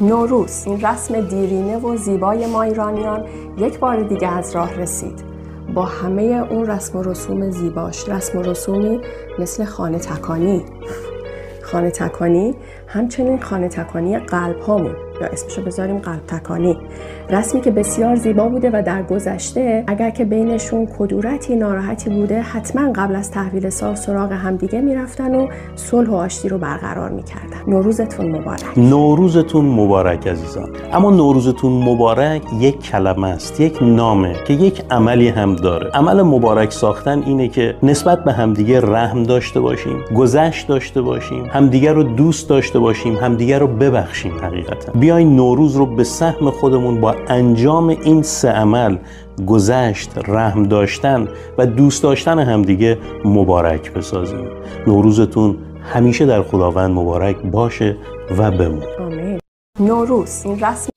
نوروز. این رسم دیرینه و زیبای ما ایرانیان یک بار دیگه از راه رسید. با همه اون رسم و رسوم زیباش. رسم و رسومی مثل خانه تکانی. خانه تکانی همچنین خانه تکانی قلب هامون یا اسمشو بذاریم قلب تکانی. رسمی که بسیار زیبا بوده و در گذشته اگر که بینشون کدورتی ناراحتی بوده حتما قبل از تحویل سال سراغ همدیگه می‌رفتن و صلح و آشتی رو برقرار می‌کردن. نوروزتون مبارک. نوروزتون مبارک عزیزان. اما نوروزتون مبارک یک کلمه است یک نامه که یک عملی هم داره. عمل مبارک ساختن اینه که نسبت به همدیگه رحم داشته باشیم گذشت داشته باشیم همدیگه رو دوست داشته باشیم همدیگه رو ببخشیم حقیقتا. بیاین نوروز رو به سهم خودمون با انجام این سه عمل گذشت رحم داشتن و دوست داشتن همدیگه مبارک بسازیم. نوروزتون همیشه در خداوند مبارک باشه و بمون. آمین. نوروز این رسم